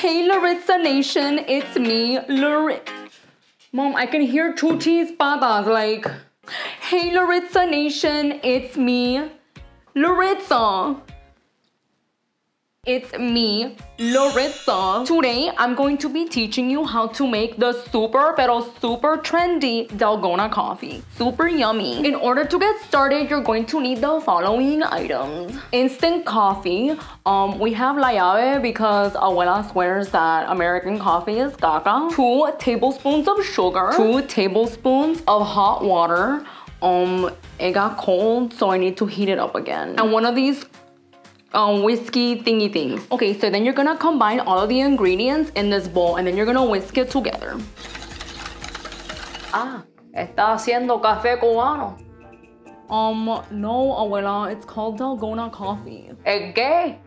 Hey Laritza Nation, it's me, Laritza. Mom, I can hear two cheese like, Hey Laritza Nation, it's me, Laritza. It's me, Laritza. Today, I'm going to be teaching you how to make the super, pero super trendy Dalgona coffee. Super yummy. In order to get started, you're going to need the following items. Instant coffee. Um, we have La Llave because Abuela swears that American coffee is caca. Two tablespoons of sugar. Two tablespoons of hot water. Um, it got cold, so I need to heat it up again. And one of these um, whiskey thingy things. Okay, so then you're gonna combine all of the ingredients in this bowl and then you're gonna whisk it together. Ah, está haciendo café cubano. Um, no, abuela, it's called Dalgona coffee. ¿El qué?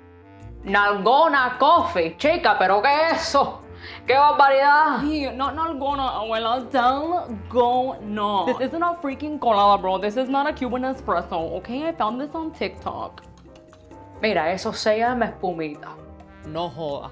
Nalgona coffee. Chica, ¿pero qué es eso? ¡Qué barbaridad! Yeah, not Dalgona, abuela, Dalgona. This isn't a freaking colada, bro. This is not a Cuban espresso, okay? I found this on TikTok. Mira, eso se llama espumita. No joda.